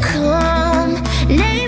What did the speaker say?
Come, lay